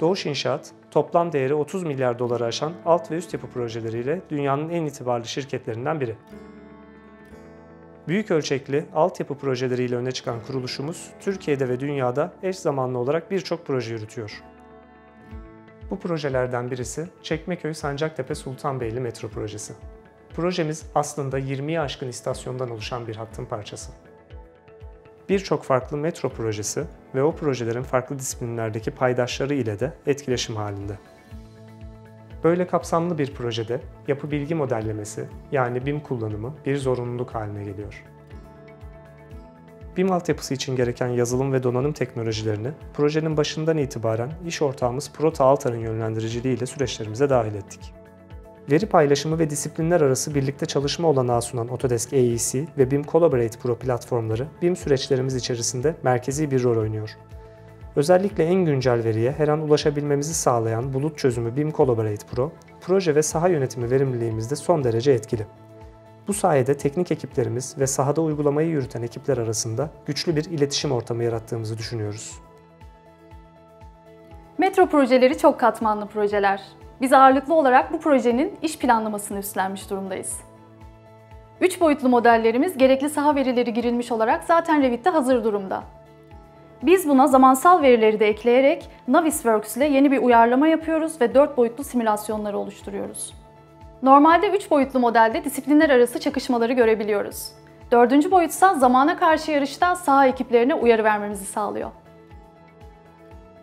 Doğuş İnşaat, toplam değeri 30 milyar doları aşan alt ve üst yapı projeleriyle dünyanın en itibarlı şirketlerinden biri. Büyük ölçekli altyapı projeleriyle öne çıkan kuruluşumuz, Türkiye'de ve dünyada eş zamanlı olarak birçok proje yürütüyor. Bu projelerden birisi Çekmeköy Sancaktepe Sultanbeyli metro projesi. Projemiz aslında 20'yi aşkın istasyondan oluşan bir hattın parçası. Birçok farklı metro projesi ve o projelerin farklı disiplinlerdeki paydaşları ile de etkileşim halinde. Böyle kapsamlı bir projede yapı bilgi modellemesi yani BIM kullanımı bir zorunluluk haline geliyor. BIM altyapısı için gereken yazılım ve donanım teknolojilerini projenin başından itibaren iş ortağımız Prota Altar'ın yönlendiriciliğiyle süreçlerimize dahil ettik. Veri paylaşımı ve disiplinler arası birlikte çalışma olanağı sunan Autodesk AEC ve BIM Collaborate Pro platformları BIM süreçlerimiz içerisinde merkezi bir rol oynuyor. Özellikle en güncel veriye her an ulaşabilmemizi sağlayan bulut çözümü BIM Collaborate Pro, proje ve saha yönetimi verimliliğimizde son derece etkili. Bu sayede teknik ekiplerimiz ve sahada uygulamayı yürüten ekipler arasında güçlü bir iletişim ortamı yarattığımızı düşünüyoruz. Metro projeleri çok katmanlı projeler. Biz ağırlıklı olarak bu projenin iş planlamasını üstlenmiş durumdayız. 3 boyutlu modellerimiz gerekli saha verileri girilmiş olarak zaten Revit'te hazır durumda. Biz buna zamansal verileri de ekleyerek Navisworks ile yeni bir uyarlama yapıyoruz ve 4 boyutlu simülasyonları oluşturuyoruz. Normalde 3 boyutlu modelde disiplinler arası çakışmaları görebiliyoruz. Dördüncü boyutsa zamana karşı yarışta saha ekiplerine uyarı vermemizi sağlıyor.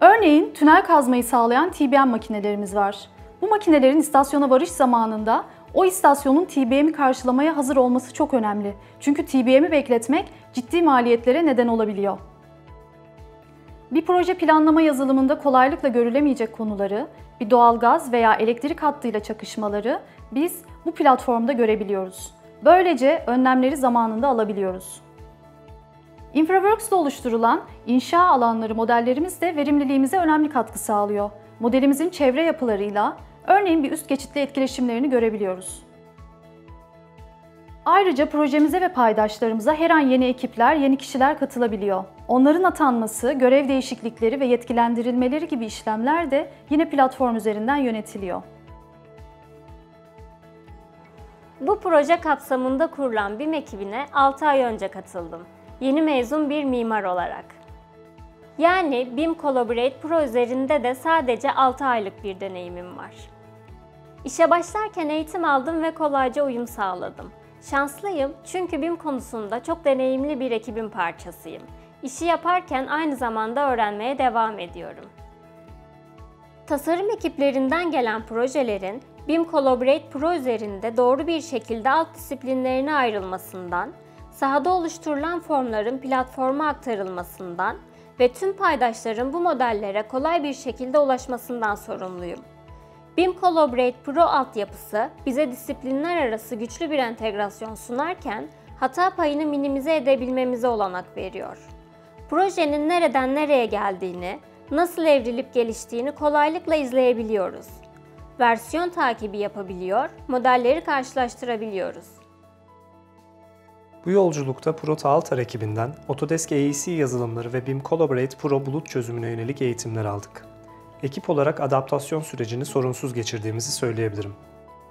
Örneğin tünel kazmayı sağlayan TBM makinelerimiz var. Bu makinelerin istasyona varış zamanında o istasyonun TBM'i karşılamaya hazır olması çok önemli. Çünkü TBM'i bekletmek ciddi maliyetlere neden olabiliyor. Bir proje planlama yazılımında kolaylıkla görülemeyecek konuları, bir doğalgaz veya elektrik hattıyla çakışmaları biz bu platformda görebiliyoruz. Böylece önlemleri zamanında alabiliyoruz. InfraWorks'da oluşturulan inşa alanları modellerimiz de verimliliğimize önemli katkı sağlıyor. Modelimizin çevre yapılarıyla örneğin bir üst geçitli etkileşimlerini görebiliyoruz. Ayrıca projemize ve paydaşlarımıza her an yeni ekipler, yeni kişiler katılabiliyor. Onların atanması, görev değişiklikleri ve yetkilendirilmeleri gibi işlemler de yine platform üzerinden yönetiliyor. Bu proje kapsamında kurulan BİM ekibine 6 ay önce katıldım. Yeni mezun bir mimar olarak. Yani BİM Collaborate Pro üzerinde de sadece 6 aylık bir deneyimim var. İşe başlarken eğitim aldım ve kolayca uyum sağladım. Şanslıyım çünkü BİM konusunda çok deneyimli bir ekibin parçasıyım. İşi yaparken aynı zamanda öğrenmeye devam ediyorum. Tasarım ekiplerinden gelen projelerin BIM Collaborate Pro üzerinde doğru bir şekilde alt disiplinlerine ayrılmasından, sahada oluşturulan formların platforma aktarılmasından ve tüm paydaşların bu modellere kolay bir şekilde ulaşmasından sorumluyum. BIM Collaborate Pro altyapısı bize disiplinler arası güçlü bir entegrasyon sunarken hata payını minimize edebilmemize olanak veriyor. Projenin nereden nereye geldiğini, nasıl evrilip geliştiğini kolaylıkla izleyebiliyoruz. Versiyon takibi yapabiliyor, modelleri karşılaştırabiliyoruz. Bu yolculukta Prota Altar ekibinden Autodesk AEC yazılımları ve BIM Collaborate Pro bulut çözümüne yönelik eğitimler aldık. Ekip olarak adaptasyon sürecini sorunsuz geçirdiğimizi söyleyebilirim.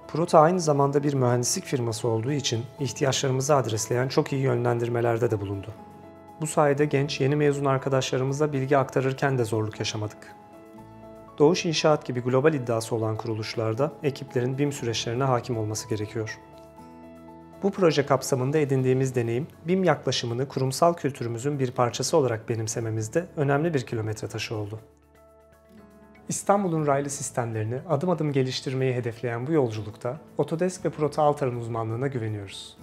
Prota aynı zamanda bir mühendislik firması olduğu için ihtiyaçlarımızı adresleyen çok iyi yönlendirmelerde de bulundu. Bu sayede genç yeni mezun arkadaşlarımıza bilgi aktarırken de zorluk yaşamadık. Doğuş İnşaat gibi global iddiası olan kuruluşlarda ekiplerin BIM süreçlerine hakim olması gerekiyor. Bu proje kapsamında edindiğimiz deneyim, BIM yaklaşımını kurumsal kültürümüzün bir parçası olarak benimsememizde önemli bir kilometre taşı oldu. İstanbul'un raylı sistemlerini adım adım geliştirmeyi hedefleyen bu yolculukta Autodesk ve Proto Altar'ın uzmanlığına güveniyoruz.